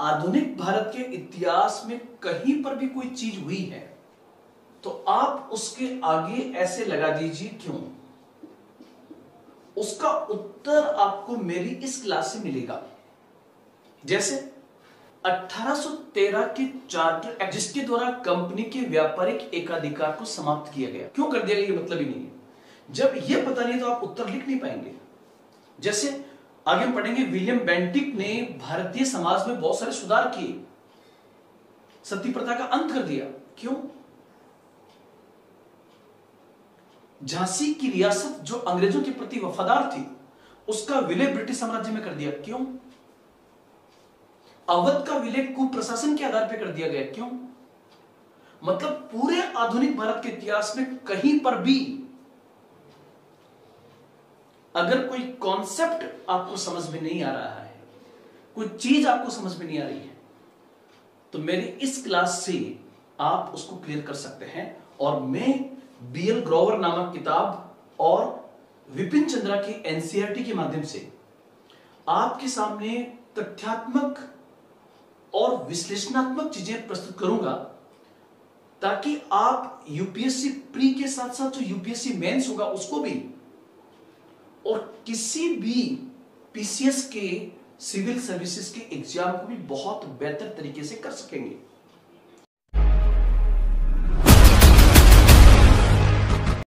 आधुनिक भारत के इतिहास में कहीं पर भी कोई चीज़ हुई है तो आप उसके आगे ऐसे लगा दीजिए क्यों? उसका उत्तर आपको मेरी इस क्लास से मिलेगा। जैसे 1813 के चार्टर जिसके द्वारा कंपनी के व्यापारिक एकाधिकार को समाप्त किया गया। क्यों कर दिया गया मतलब ही नहीं है। जब ये पता नहीं तो आप उत्तर लिख नहीं पाएँगे। जैसे आगे हम पढ़ेंगे, विलियम बेंटिक ने भारतीय समाज में बहुत सारे सुधार किए। सती प्रथा का अंत कर दिया। क्यों? झांसी की रियासत जो अंग्रेज़ों के प्रति वफादार थी, उसका विलय ब्रिटिश साम्राज्य में कर दिया। क्यों? अवध का विलय कुप्रशासन के आधार पर कर दिया गया। क्यों? मतलब पूरे आधुनिक भारत के इतिहास में कहीं पर भी अगर कोई कॉन्सेप्ट आपको समझ में नहीं आ रहा है, कोई चीज़ आपको समझ में नहीं आ रही है तो मेरी इस क्लास से आप उसको क्लियर कर सकते हैं। और मैं बीएल ग्रोवर नामक किताब और विपिन चंद्रा की एनसीआरटी के माध्यम से आपके सामने तथ्यात्मक और विश्लेषणात्मक चीज़ें प्रस्तुत करूँगा, ताकि आप यूपीएससी प्री के साथ साथ जो यूपीएससी मेंस होगा, उसको भी और किसी भी पीसीएस के सिविल सर्विसेज़ के एग्ज़ाम को भी बहुत बेहतर तरीके से कर सकेंगे।